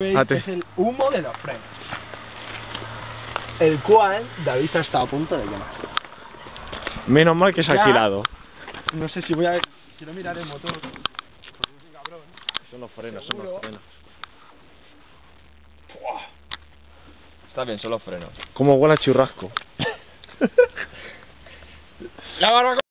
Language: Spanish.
veis ah, es el humo de los frenos. El cual David ha estado a punto de quemar. Menos mal que se ha alquilado. No sé si voy a... Quiero mirar el motor. Porque es un cabrón. Son los frenos, son los frenos. Está bien, son los frenos. Como huele a churrasco. La barbacoa.